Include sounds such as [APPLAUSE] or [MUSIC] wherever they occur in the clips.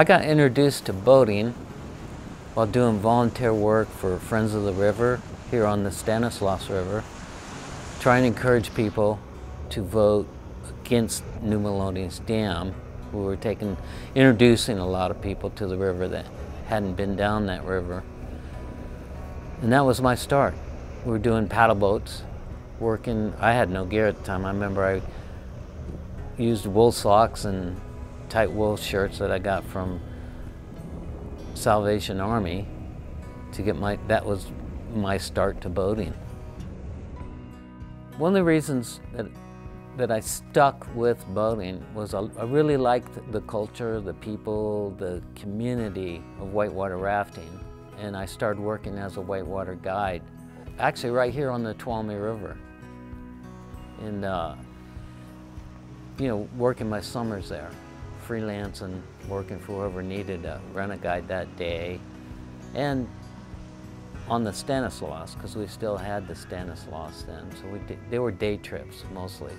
I got introduced to boating while doing volunteer work for Friends of the River here on the Stanislaus River, trying to encourage people to vote against New Melones Dam. We were taking, introducing a lot of people to the river that hadn't been down that river. And that was my start. We were doing paddle boats, working, I had no gear at the time. I remember I used wool socks and tight wool shirts that I got from Salvation Army to get my, that was my start to boating. One of the reasons that, that I stuck with boating was I, I really liked the culture, the people, the community of whitewater rafting. And I started working as a whitewater guide, actually right here on the Tuolumne River. And, uh, you know, working my summers there freelancing, working for whoever needed a rent a guide that day. And on the Stanislaus, because we still had the Stanislaus then. So we did, they were day trips mostly.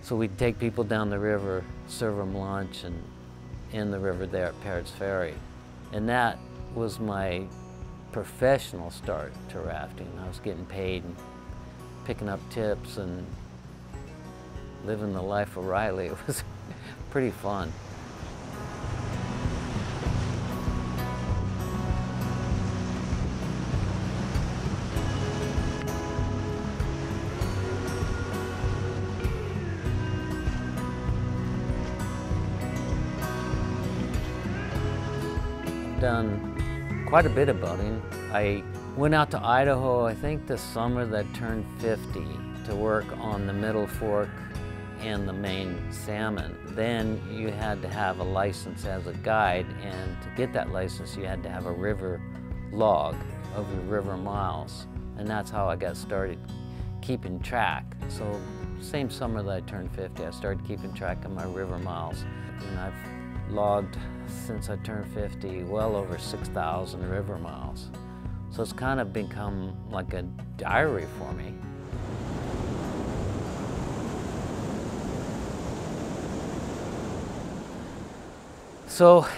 So we'd take people down the river, serve them lunch, and in the river there at Parrots Ferry. And that was my professional start to rafting. I was getting paid and picking up tips and living the life of Riley. [LAUGHS] It was pretty fun. Done quite a bit of boating. I went out to Idaho, I think the summer that turned 50, to work on the Middle Fork and the main salmon. Then you had to have a license as a guide, and to get that license, you had to have a river log of your river miles. And that's how I got started keeping track. So same summer that I turned 50, I started keeping track of my river miles. And I've logged, since I turned 50, well over 6,000 river miles. So it's kind of become like a diary for me. So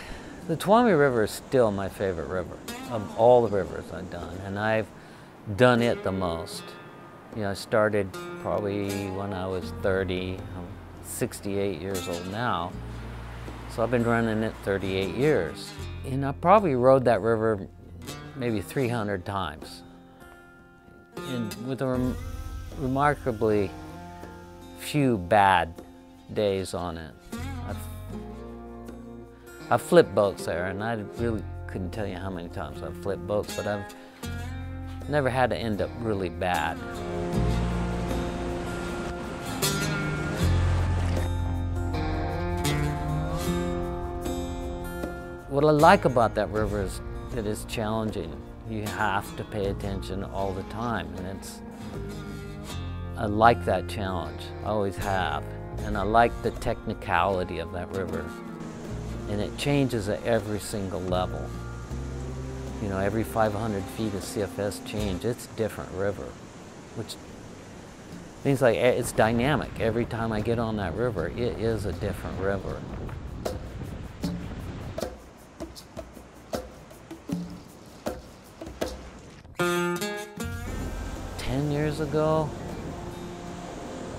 the Tuolumne River is still my favorite river of all the rivers I've done, and I've done it the most. You know, I started probably when I was 30, I'm 68 years old now, so I've been running it 38 years. And I probably rode that river maybe 300 times, and with a rem remarkably few bad days on it. I've flipped boats there, and I really couldn't tell you how many times I've flipped boats, but I've never had to end up really bad. What I like about that river is that it's challenging. You have to pay attention all the time, and it's, I like that challenge, I always have. And I like the technicality of that river and it changes at every single level. You know, every 500 feet of CFS change, it's a different river, which means like eh, it's dynamic. Every time I get on that river, it is a different river. Ten years ago,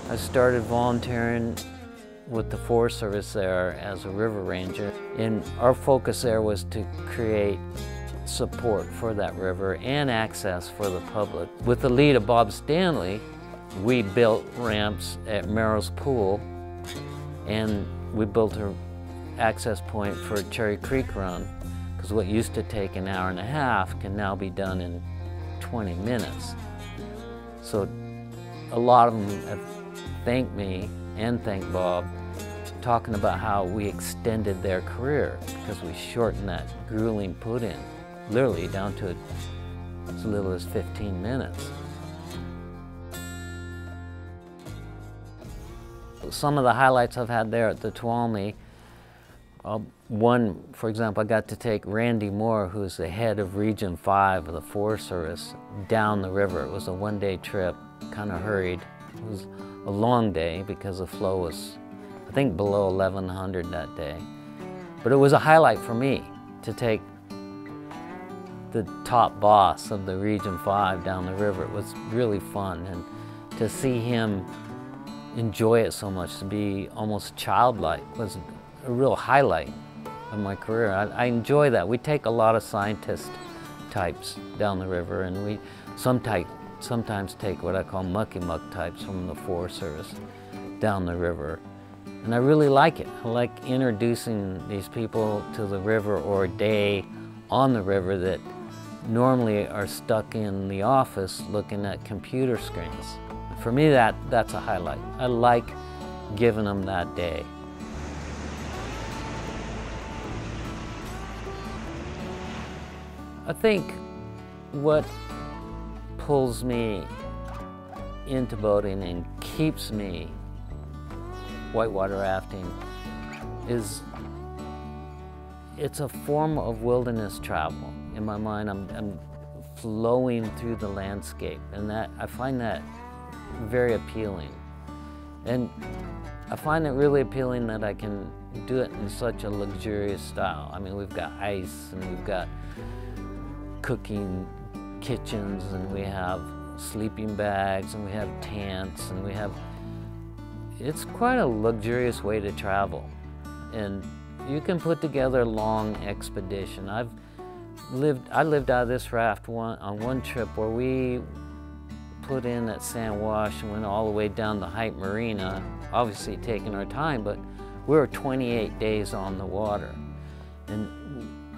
I started volunteering with the Forest Service there as a river ranger. And our focus there was to create support for that river and access for the public. With the lead of Bob Stanley, we built ramps at Meral's Pool and we built an access point for Cherry Creek Run because what used to take an hour and a half can now be done in 20 minutes. So a lot of them have thanked me and thanked Bob talking about how we extended their career because we shortened that grueling put-in, literally down to as little as 15 minutes. Some of the highlights I've had there at the Tuolumne, uh, one, for example, I got to take Randy Moore, who's the head of Region 5 of the Forest Service, down the river. It was a one-day trip, kind of hurried. It was a long day because the flow was I think below 1100 that day. But it was a highlight for me to take the top boss of the Region 5 down the river. It was really fun and to see him enjoy it so much, to be almost childlike was a real highlight of my career. I, I enjoy that. We take a lot of scientist types down the river and we some type, sometimes take what I call mucky muck types from the Forest Service down the river. And I really like it. I like introducing these people to the river or a day on the river that normally are stuck in the office looking at computer screens. For me, that, that's a highlight. I like giving them that day. I think what pulls me into boating and keeps me whitewater rafting is it's a form of wilderness travel. In my mind, I'm, I'm flowing through the landscape, and that I find that very appealing. And I find it really appealing that I can do it in such a luxurious style. I mean, we've got ice and we've got cooking kitchens and we have sleeping bags and we have tents and we have, it's quite a luxurious way to travel. And you can put together a long expedition. I've lived, I lived out of this raft one, on one trip where we put in at Sand Wash and went all the way down the Hite Marina, obviously taking our time, but we were 28 days on the water. And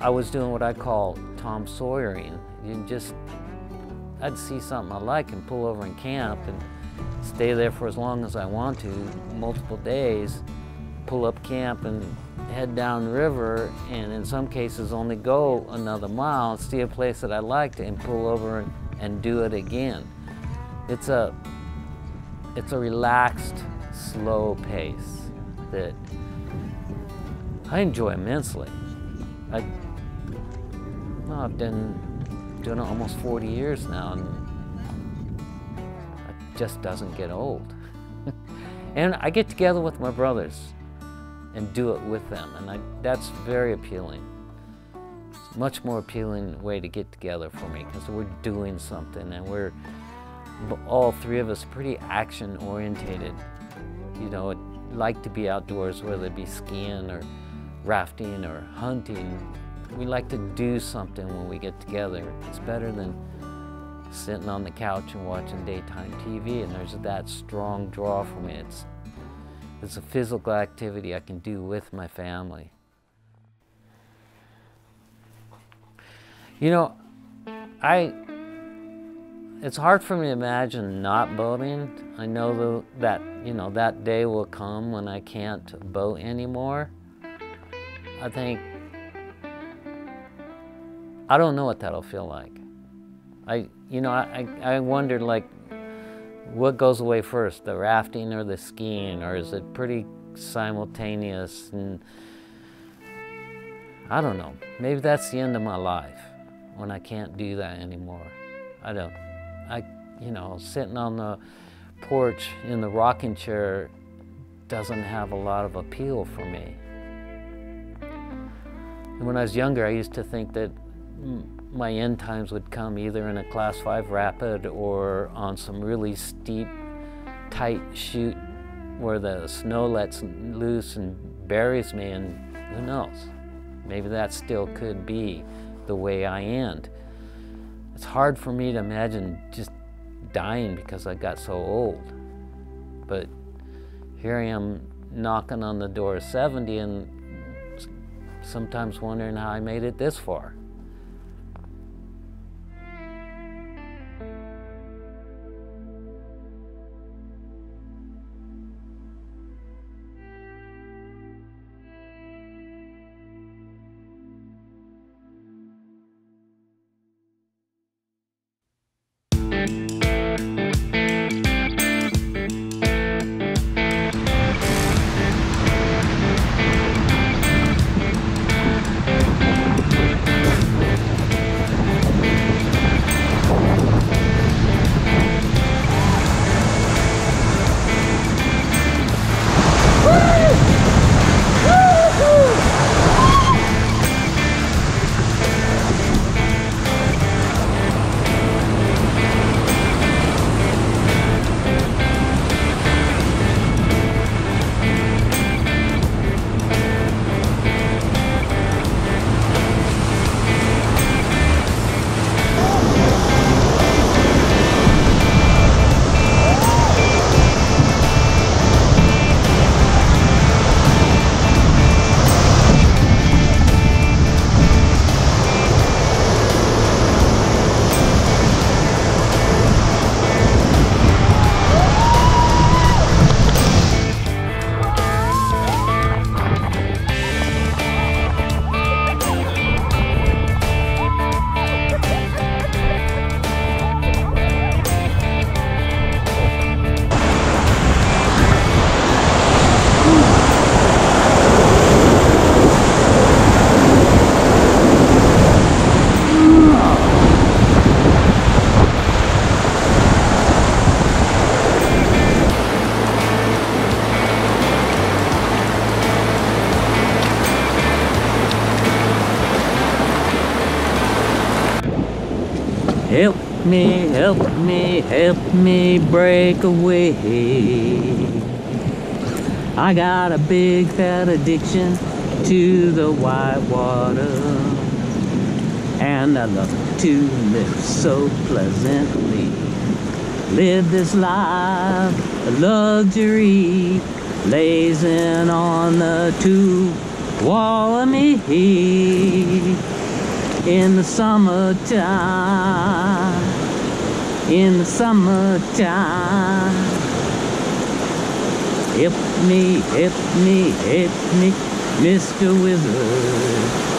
I was doing what I call Tom Sawyering. You just, I'd see something I like and pull over and camp and stay there for as long as I want to, multiple days, pull up camp and head down river and in some cases only go another mile, see a place that I liked and pull over and, and do it again. It's a, it's a relaxed, slow pace that I enjoy immensely. I, well, I've been doing it almost 40 years now and just doesn't get old. [LAUGHS] and I get together with my brothers and do it with them and I, that's very appealing. It's a much more appealing way to get together for me because we're doing something and we're all three of us pretty action orientated. You know, like to be outdoors, whether it be skiing or rafting or hunting. We like to do something when we get together. It's better than sitting on the couch and watching daytime TV, and there's that strong draw for me. It's, it's a physical activity I can do with my family. You know, I it's hard for me to imagine not boating. I know that, you know, that day will come when I can't boat anymore. I think, I don't know what that'll feel like. I, you know, I, I wondered like, what goes away first, the rafting or the skiing, or is it pretty simultaneous? And I don't know. Maybe that's the end of my life when I can't do that anymore. I don't. I, you know, sitting on the porch in the rocking chair doesn't have a lot of appeal for me. And when I was younger, I used to think that my end times would come either in a class five rapid or on some really steep, tight chute where the snow lets loose and buries me and who knows, maybe that still could be the way I end. It's hard for me to imagine just dying because I got so old. But here I am knocking on the door of 70 and sometimes wondering how I made it this far. Me, help me, help me break away. I got a big fat addiction to the white water. And I love to live so pleasantly. Live this life of luxury, blazing on the two wall of me in the summertime, in the summertime. Help me, help me, help me, Mr. Wizard.